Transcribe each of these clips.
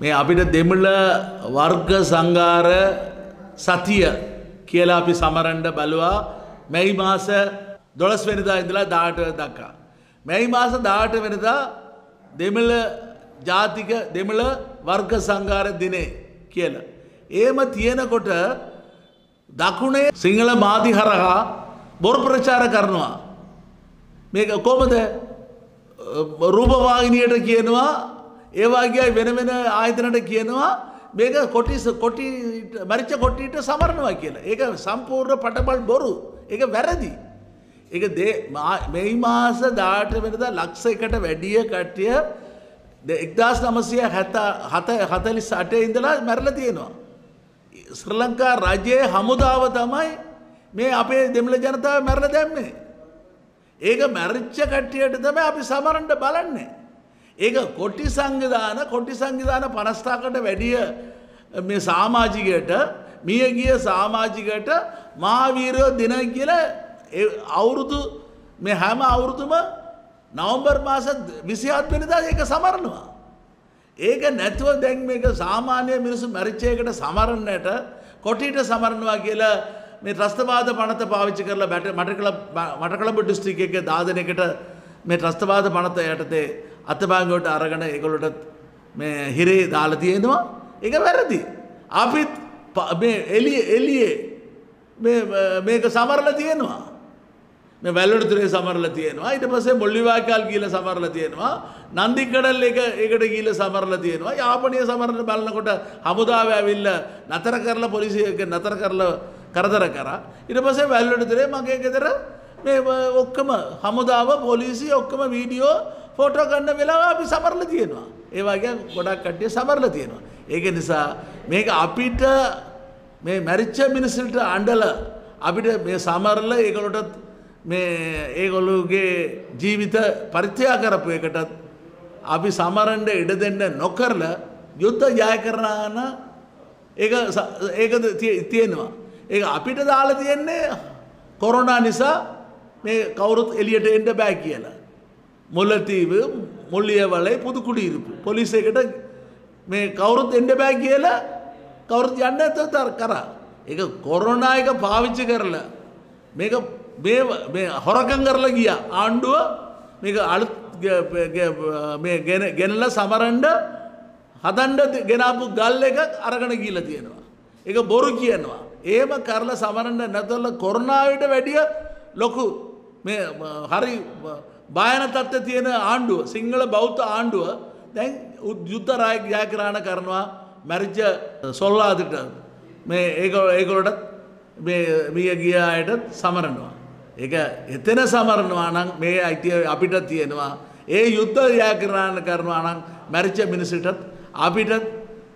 මේ අපිට දෙමළ වර්ග සංගාර සතිය කියලා අපි සමරන්ඩ බලවා මැයි මාස දොළස් වෙනදා ඉඳලා දාට දක්කා. මැයි මාස දාට වෙනදා දෙමළ ජාතික දෙමළ වර්ග සංගාර දිනේ කියල. ඒම තියෙනකොට දකුණේ සිංහල මාධි හරහා බොරු ප්‍රචාර කරනවා. මේක කොමද රූපවාහිනියට කියනවා ඒවාගේ වෙන වෙන ආයතනට කියනවා මේක කොටිස කොටි මරිච්ච කොට්ටිට සමරනවා කියලා. ඒක සම්පූර්ණ පටබල් බොරු. ඒක වැරදි. ඒක මෙයි මාස දාට වෙනද ලක්ෂ එකට වැඩිය කට්ටිය එක්දස් නමසය හැත හත හතලිස් අටේ ඉඳලා මැරල තියෙනවා. ශ්‍ර ලංකා රජයේ හමුදාව තමයි මේ අපේ දෙමළ ජනතාව මැරල දැම්මේ. ඒක මැරිච්ච කට්ටියට තම අපි සමරන්ට බලන්නේ. ඒක කොට්ටි සංවිධාන කොට්ටි සංවිධාන පනස්ථාකට වැඩිය මේ සාමාජිකයට මිය ගිය සාමාජිකට මාවීරයෝ දෙන කියල අවුරුදු මේ හැම අවුරුදුම නවම්බර් මාස විසිහත් වෙනදා ඒක සමරනවා. ඒක නැතුව දැන් මේක සාමාන්‍ය මිනිසු මැරිච්චයකට සමරන්නට කොටිට සමරනවා කියලා මේ ත්‍රස්තවාද පනත පාවිච්චි කරලා බැට මට කළ මට කළඹ ඩිස්ට්‍රික් එක දාදනකට මේ ත්‍රස්තවාද පනත යටතේ අතබාංගෝට අරගන එකොලොට මේ හිරේ දාලා තියෙනවා. එක වැරදි. අපිත් එලිය එලියේ මේක සමරල තියෙනවා. මේ වැල්ලට තුරේ සමරල තියෙනවා. ඊට පස්සේ මොල්ලිවාකල් කියල සමරල තියෙනවා. නන්දිකඩල් එක එකට ගීල සමරල තියෙනවා. යාපනය සමරණ බලන්නකොට හමුදාව ඇවිල්ල නතර කරලා පොලිසියක නතර කරලා කරදර කර. ඉට පසේ වැල්ලට තුරේ මගේ ගෙදර මේ ඔක්කම හමුදාව පොලිසි ඔක්කම වීඩියෝ ෆෝටෝ ගන්න වෙලා අපි සමරල තියෙනවා ඒවාගේ ගොඩක් කට්ටිය සමරල තියෙනවා ඒක නිසා මේක අපිට මේ මැරිච්ච මිනිසල්ට අන්ඩල අපිට මේ සමරල ඒකොලොටත් මේ ඒගොල්ලුගේ ජීවිත පරිත්‍යයා කරපු එකටත් අපි සමරන්ඩ ඉඩ දෙන්න නොකරල යුද්ධ ජය කරනාන ඒකද තියෙනවා. ඒ අපිට දාලා තියෙන්නේ කොරොනා නිසා මේ කවුරුත් එලියට එන්ඩ බෑ කියලා. මුල්ලතීව මුල්ලිය වලයි පුදුකුඩීරපු පොලිසේකට මේ කවුරුත් එන්ඩ බෑ කියලා කවුරුත් යන්න ඇත තර කරා. එක කොරොනායක පාවිච්චි කරලා මේක මේ හොරකං කරලා ගිය ආණ්ඩුව මේක අලුත් ගෙනල සමරන්ඩ හදන්ඩ ගෙනාපු ගල් එක අරගන ගීල තියෙනවා. එක බොරු කියනවා. ඒම කරල සමරන්ඩ නැතොල්ල කොරනාවට වැඩිය ලොකු හරි බායන තත්ව තියෙන ආණ්ඩුව සිංහල බෞද්ධ ආණ්ඩුව දැන් යුද්ධරායක් ජයකරාණ කරනවා මැරිච්ච සොල්ලාදිට මේ ඒකොලටත් මිය ගිය අයටත් සමරනවා. එක එතන සමරනවා නම් මේ අයිතිය අපිට තියෙනවා. ඒ යුද්ධ යාකරාණ කරනවා නම් මැරිච්ච මිනිසිටත් අපිටත්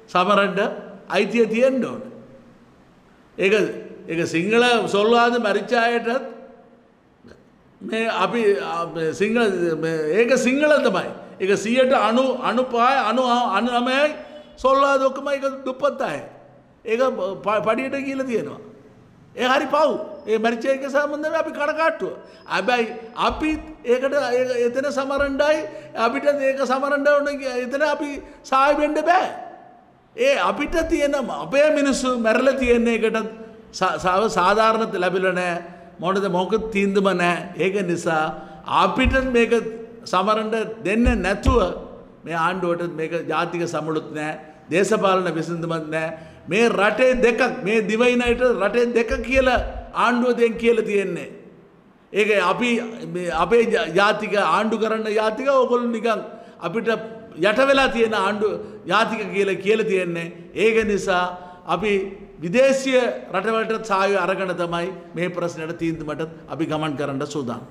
සමරන්ඩ අයිතිය තියෙන්ට ඕන. ඒ එක සිංහල සොල්වාද මරිච්චායටත් මේ අපි ඒක සිංහල තමයි. එක සියට අනු අනුපාය අනු අනු නමයයි සොල්ලා දොක්කම එක දුප්පත්තාය. ඒක පඩියට කියල තියෙනවා. ඒ හරි පව් ඒ මරිචයක සම්බන්ධව අපි කඩකාට්ටුව. ඇබැයි අපිත් ඒකට එතන සමරන්ඩයි අපිට ඒක සමරන්ඩ වන එතන අපි සායිබෙන්ඩ බෑ. ඒ අපිට තියෙන අපේ මිනිස්සු මැරල තියෙන්නේ එකට සාව සාධාරණත ලැබිල නෑ මොනද මොක තීන්දම නෑ ඒක නිසා අපිට මේක සමරන්ඩ දෙන්න නැතුව මේ ආණ්ඩුවට මේක ජාතික සමුළුත් නෑ දේශපාලන විසඳමත් නෑ මේ රටේ දෙකක් මේ දිවයිනයට රටේ දෙක කියල ආණ්ඩුවදයෙන් කියල තියෙන්නේ. ඒක අපි අපේ ජාතික ආණ්ඩු කරන්න ජාතික ඔකොල් නිකං අපිට යට වෙලා තියෙන ආණ්ඩු ජාතික කියල කියල තියෙන්නේ. ඒක නිසා අපි විදේශය රටවලට සාය අරගන තමයි මේ ප්‍රශ්නයට තීන්දුමට අපි ගමන් කරන්න සූදාන්.